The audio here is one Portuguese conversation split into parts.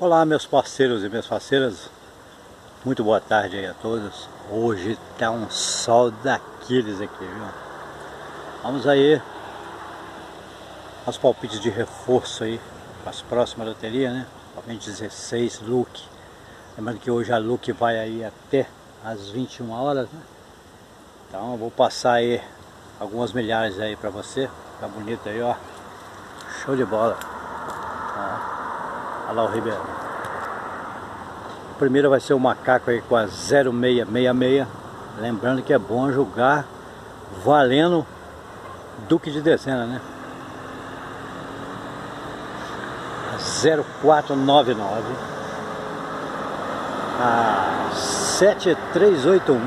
Olá meus parceiros e minhas parceiras, muito boa tarde aí a todos. Hoje tá um sol daqueles aqui, viu? Vamos aí aos palpites de reforço aí para as próximas loterias, né? Palpite 16, Luke. Lembrando que hoje a Luke vai aí até às 21 horas, né? Então eu vou passar aí algumas milhares aí para você. Tá bonito aí, ó. Show de bola. Lá o Ribeirão. O primeiro vai ser o macaco aí com a 0666. Lembrando que é bom jogar valendo Duque de Dezena, né? 0499 a 7381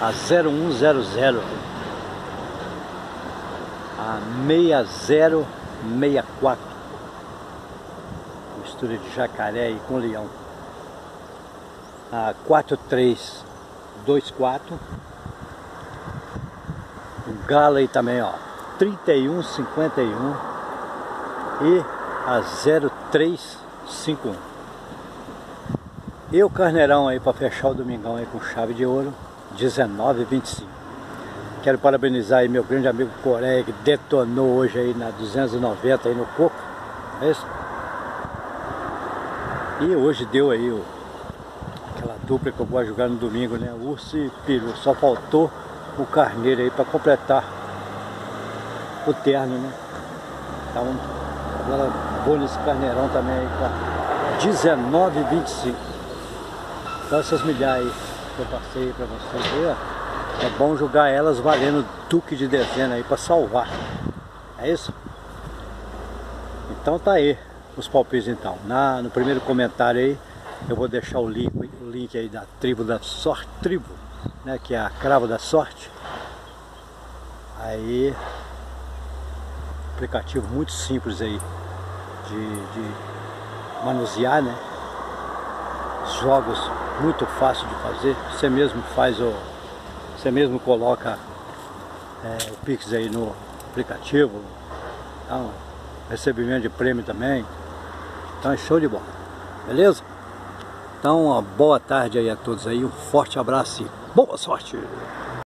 a 0100 a 6064 mistura de jacaré e com leão. A 4324 o galo aí também ó. 3151 e a 0351 e o carneirão aí para fechar o domingão aí com chave de ouro 1925 Quero parabenizar aí meu grande amigo Coreia que detonou hoje aí na 290 aí no Coco. É isso? E hoje deu aí o, aquela dupla que eu vou jogar no domingo, né? Urso e peru. Só faltou o carneiro aí para completar o terno, né? Então, agora vou nesse carneirão também aí para 19,25. Então essas milhares aí que eu passei para vocês aí, ó. É bom jogar elas valendo duque de dezena aí para salvar. É isso? Então tá aí os palpites então. Na, no primeiro comentário aí eu vou deixar o link, o link aí da tribo da sorte, tribo, né, que é a cravo da sorte. Aí aplicativo muito simples aí de, de manusear, né? Jogos muito fácil de fazer. Você mesmo faz o você mesmo coloca é, o Pix aí no aplicativo. Então, recebimento de prêmio também. Então é show de bola. Beleza? Então, uma boa tarde aí a todos aí. Um forte abraço e boa sorte!